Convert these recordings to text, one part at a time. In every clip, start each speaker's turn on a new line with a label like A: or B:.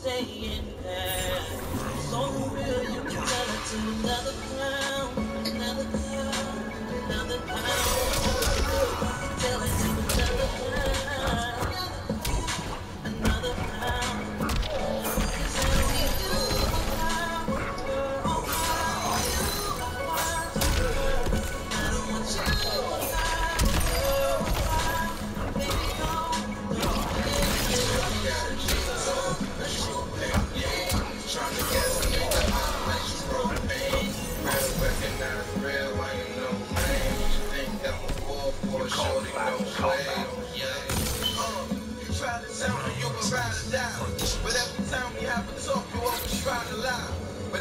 A: staying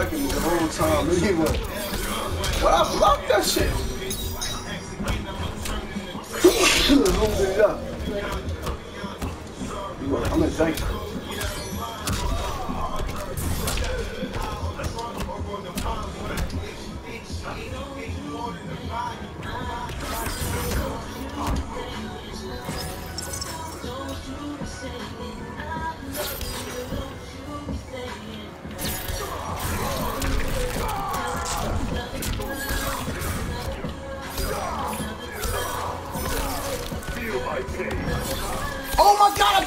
B: expecting the whole time anyway. But I blocked that shit. Moved it up. I'm in thank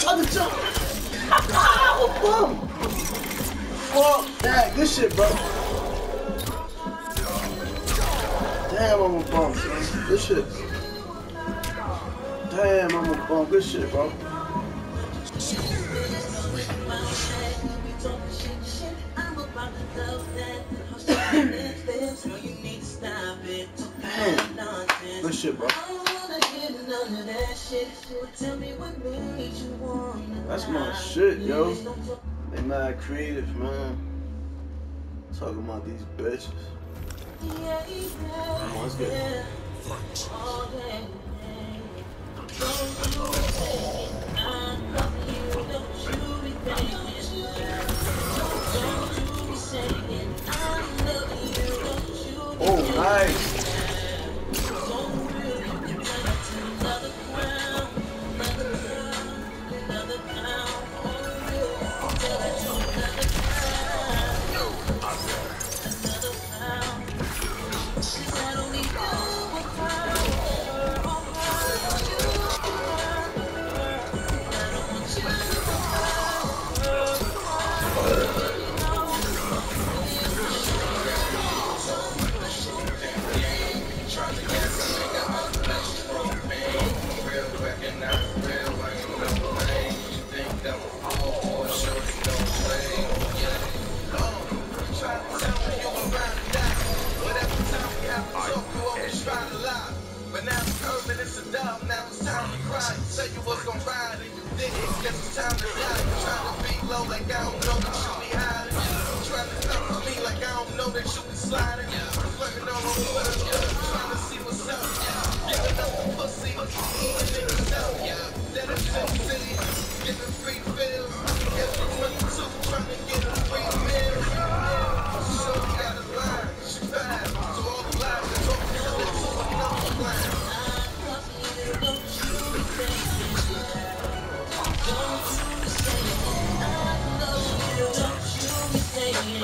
B: tried to jump! Bum! Fuck that, good shit, bro. Damn, I'm a bum. Good shit. Damn, I'm a bum. Good shit, bro. Damn. Good shit, bro. That's my shit, yo. They mad creative, man. Talking about these bitches. Come on, let's get it.
C: Know that you be hiding. To with me like I don't know that you be sliding. Flirting on the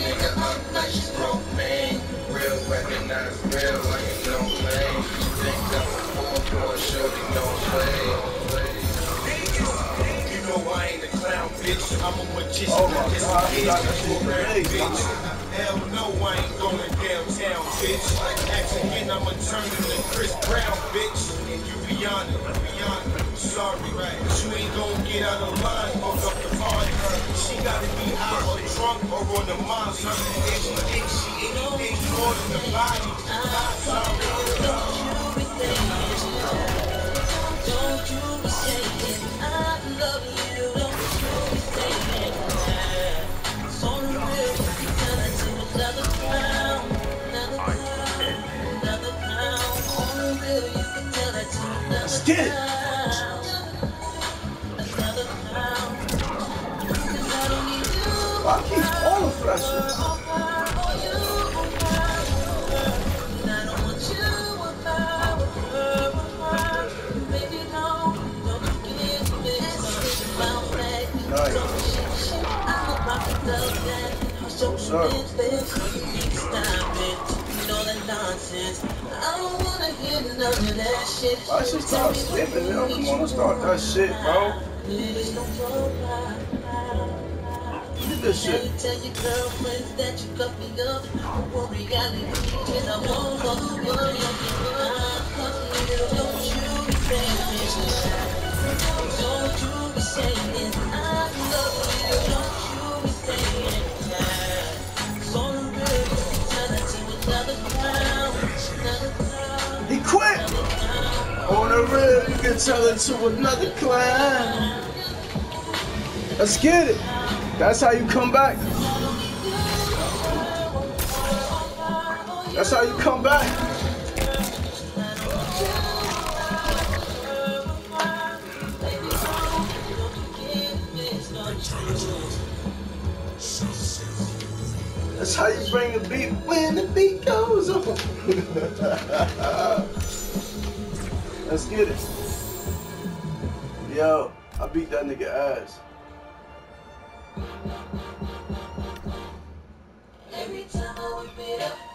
A: nigga she's propane. Real recognize real like no play. Think I'm a no play. You know I ain't a clown, bitch. I'm a magician.
D: Oh my
A: Just
D: God, that
A: a rap, bitch. Hell no, I ain't going downtown, bitch. I'ma turn into Chris Brown, bitch. And you beyond it, beyond it. Sorry, right? But you ain't gonna get out of line, fuck up the party. She gotta be high or drunk or on the mind. And she thinks she anything more than the body.
B: I'm Sorry, shit.
D: I should start slipping. I don't wanna start that shit, bro.
B: Don't.
D: Look at this
B: Now you
D: shit.
B: tell your girlfriends that you
D: real, you can tell it to another clown. Let's get it. That's how you come back. That's how you come back. That's how you bring the beat when the beat goes on. Let's get it. Yo, I beat that nigga ass.
B: Every time I whip it up,